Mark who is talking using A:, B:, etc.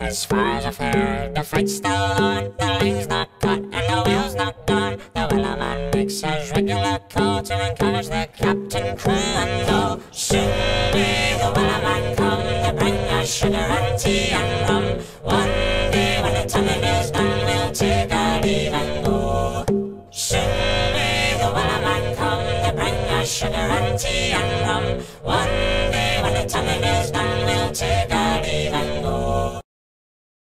A: As far as I fair, the fight's still on, the lane's not cut, and the wheel's not done. The Wellerman makes his regular call to encourage the captain crew, and though soon may the Wellerman come to bring us sugar and tea and rum. One day when the tunnel is done, we'll take our leave and go. Soon may the Wellerman come to bring us sugar and tea and rum. One